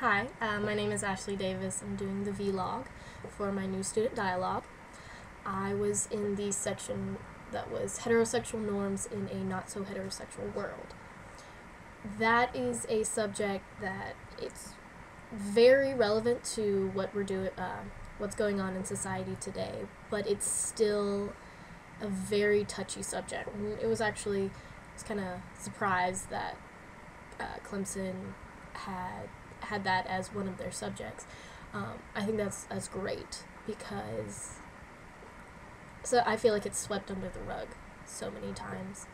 Hi, uh, my name is Ashley Davis. I'm doing the vlog for my new student dialogue. I was in the section that was heterosexual norms in a not so heterosexual world. That is a subject that it's very relevant to what we're doing, uh, what's going on in society today, but it's still a very touchy subject. It was actually, I was kind of surprised that uh, Clemson had had that as one of their subjects. Um, I think that's that's great because so I feel like it's swept under the rug so many times.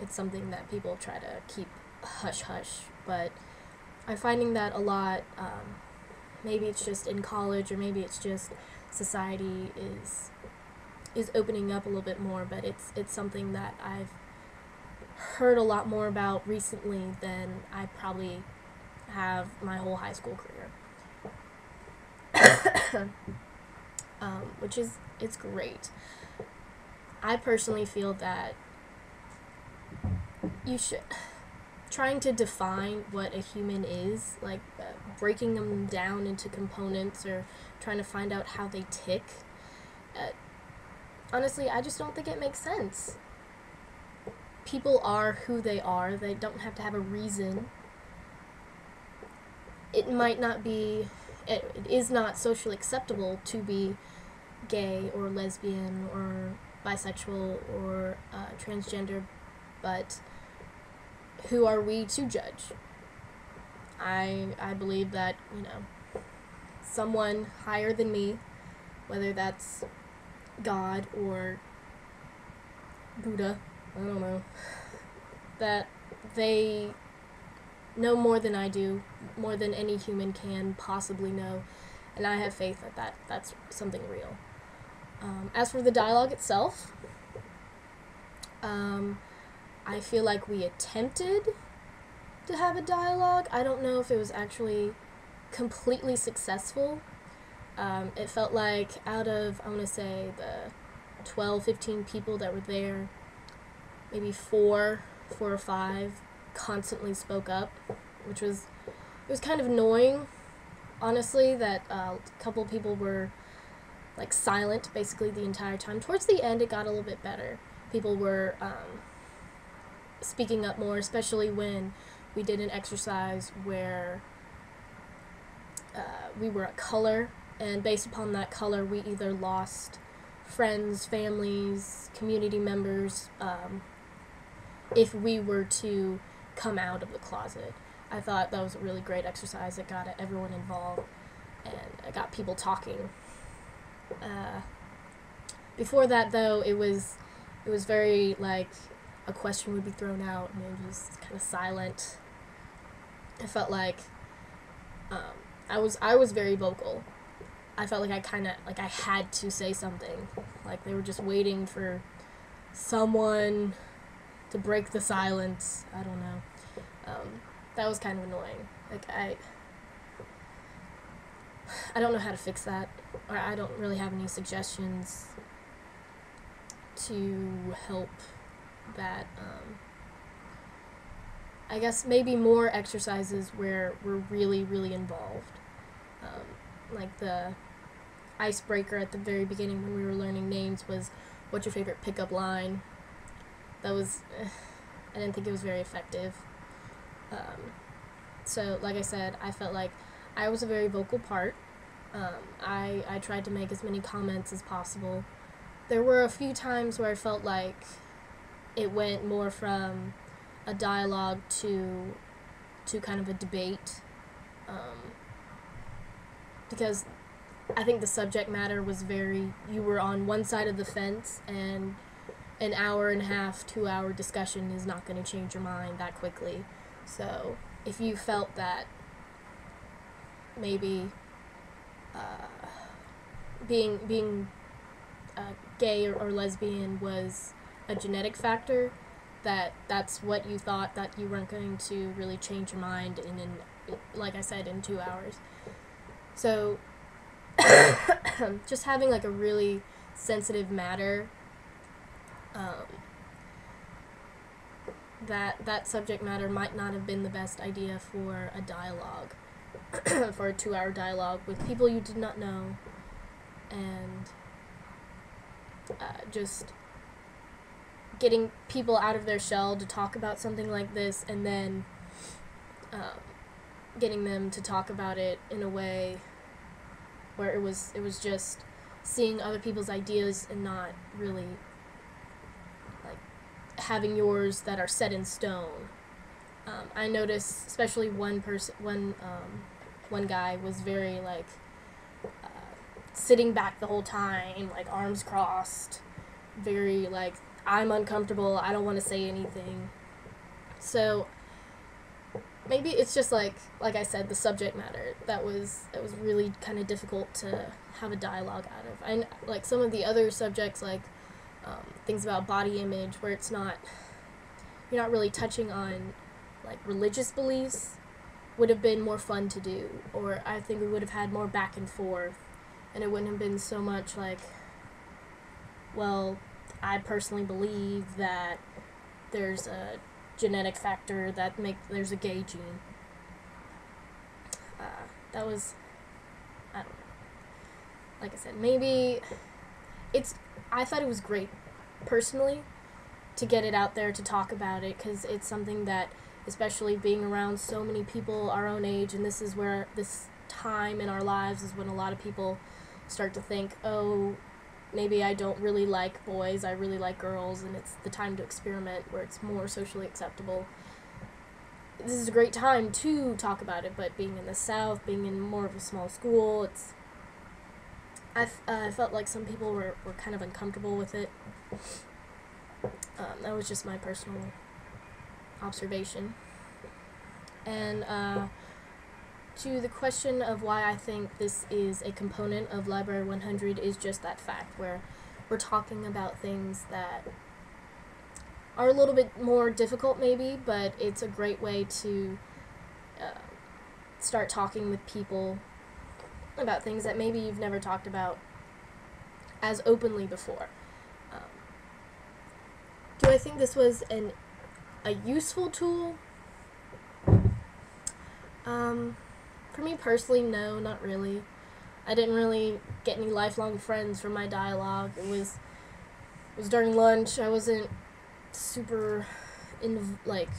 It's something that people try to keep hush hush, but I'm finding that a lot. Um, maybe it's just in college, or maybe it's just society is is opening up a little bit more. But it's it's something that I've heard a lot more about recently than I probably have my whole high school career. um, which is it's great. I personally feel that you should trying to define what a human is, like uh, breaking them down into components or trying to find out how they tick. Uh, honestly, I just don't think it makes sense. People are who they are. They don't have to have a reason. It might not be, it, is not socially acceptable to be gay or lesbian or bisexual or uh, transgender, but who are we to judge? I I believe that you know someone higher than me, whether that's God or Buddha, I don't know, that they know more than I do, more than any human can possibly know, and I have faith that, that that's something real. Um, as for the dialogue itself, um, I feel like we attempted to have a dialogue. I don't know if it was actually completely successful. Um, it felt like out of, I want to say, the 12, 15 people that were there, maybe four, four or five constantly spoke up, which was, it was kind of annoying, honestly, that uh, a couple people were like silent basically the entire time. Towards the end, it got a little bit better. People were um, speaking up more, especially when we did an exercise where uh, we were a color, and based upon that color, we either lost friends, families, community members, um, if we were to come out of the closet. I thought that was a really great exercise. It got everyone involved and got people talking. Uh, before that, though, it was it was very like a question would be thrown out and it was kind of silent. I felt like um, I was I was very vocal. I felt like I kind of like I had to say something. Like they were just waiting for someone to break the silence. I don't know. Um, that was kind of annoying. Like I I don't know how to fix that, or I don't really have any suggestions to help that. Um, I guess maybe more exercises where we're really, really involved. Um, like the icebreaker at the very beginning when we were learning names was, What's your favorite pickup line? That was, I didn't think it was very effective. Um, so, like I said, I felt like I was a very vocal part. Um, I, I tried to make as many comments as possible. There were a few times where I felt like it went more from a dialogue to to kind of a debate um, because I think the subject matter was very you were on one side of the fence and an hour and a half two hour discussion is not going to change your mind that quickly so if you felt that maybe uh, being being uh, gay or, or lesbian was a genetic factor that that's what you thought that you weren't going to really change your mind in, in like I said in 2 hours. So just having like a really sensitive matter um, that that subject matter might not have been the best idea for a dialogue for a two hour dialogue with people you did not know. And uh, just getting people out of their shell to talk about something like this and then um, getting them to talk about it in a way where it was it was just seeing other people's ideas and not really having yours that are set in stone. Um, I noticed, especially one person, one um, one guy was very like uh, sitting back the whole time, like arms crossed, very like I'm uncomfortable. I don't want to say anything. So maybe it's just like like I said, the subject matter that was that was really kind of difficult to have a dialogue out of. And like some of the other subjects, like um, things about body image, where it's not you're not really touching on like religious beliefs, would have been more fun to do. Or I think we would have had more back and forth, and it wouldn't have been so much like, well, I personally believe that there's a genetic factor that make there's a gay gene. Uh, that was, I don't know. Like I said, maybe it's. I thought it was great, personally, to get it out there to talk about it because it's something that, especially being around so many people our own age, and this is where this time in our lives is when a lot of people start to think, oh, maybe I don't really like boys, I really like girls, and it's the time to experiment where it's more socially acceptable. This is a great time to talk about it, but being in the South, being in more of a small school, it's. I, uh, felt like some people were, were kind of uncomfortable with it. Um, that was just my personal observation. And uh, to the question of why I think this is a component of Library 100 is just that fact where we're talking about things that are a little bit more difficult maybe, but it's a great way to uh, start talking with people about things that maybe you've never talked about as openly before. Um, do I think this was an a useful tool? Um, for me personally, no, not really. I didn't really get any lifelong friends from my dialogue. It was it was during lunch. I wasn't super in like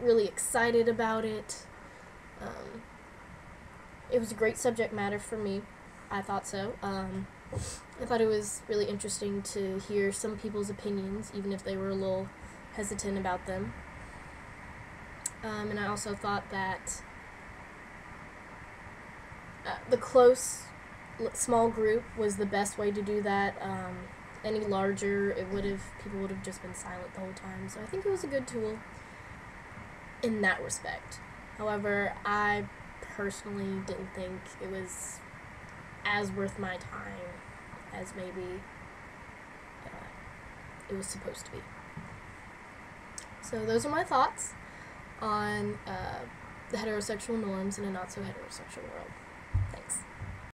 really excited about it. Um, it was a great subject matter for me. I thought so. Um, I thought it was really interesting to hear some people's opinions, even if they were a little hesitant about them. Um, and I also thought that uh, the close, small group was the best way to do that. Um, any larger, it would have people would have just been silent the whole time. So I think it was a good tool in that respect. However, I personally didn't think it was as worth my time as maybe uh, it was supposed to be. So those are my thoughts on uh, the heterosexual norms in a not so heterosexual world.